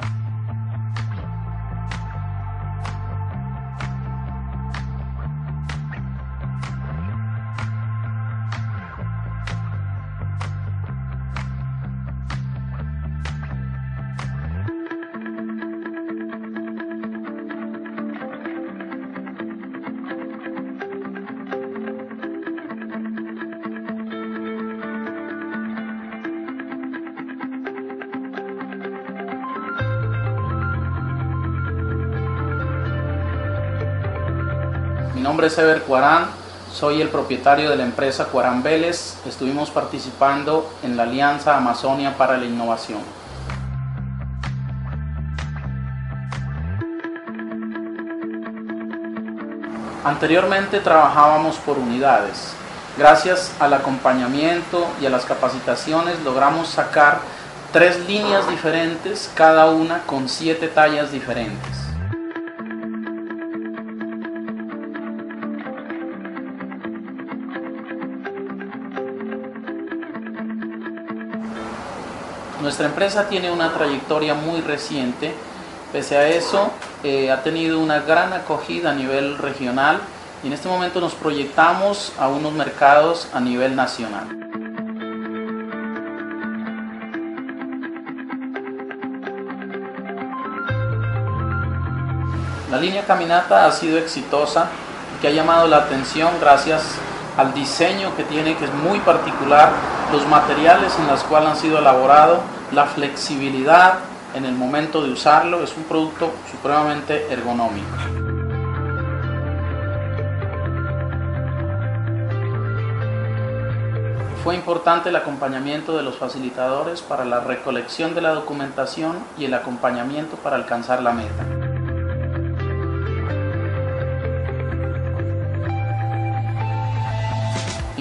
あ! Mi nombre es Ever Cuarán, soy el propietario de la empresa Cuarán Vélez. Estuvimos participando en la Alianza Amazonia para la Innovación. Anteriormente trabajábamos por unidades. Gracias al acompañamiento y a las capacitaciones logramos sacar tres líneas diferentes, cada una con siete tallas diferentes. Nuestra empresa tiene una trayectoria muy reciente, pese a eso eh, ha tenido una gran acogida a nivel regional y en este momento nos proyectamos a unos mercados a nivel nacional. La línea caminata ha sido exitosa, que ha llamado la atención gracias al diseño que tiene, que es muy particular, los materiales en los cuales han sido elaborados, la flexibilidad en el momento de usarlo, es un producto supremamente ergonómico. Fue importante el acompañamiento de los facilitadores para la recolección de la documentación y el acompañamiento para alcanzar la meta.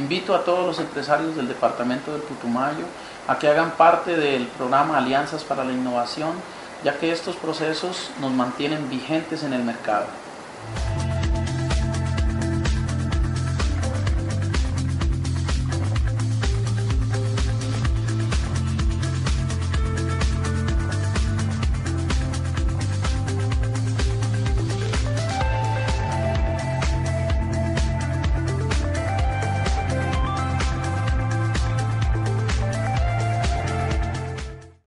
Invito a todos los empresarios del departamento del Putumayo a que hagan parte del programa Alianzas para la Innovación, ya que estos procesos nos mantienen vigentes en el mercado.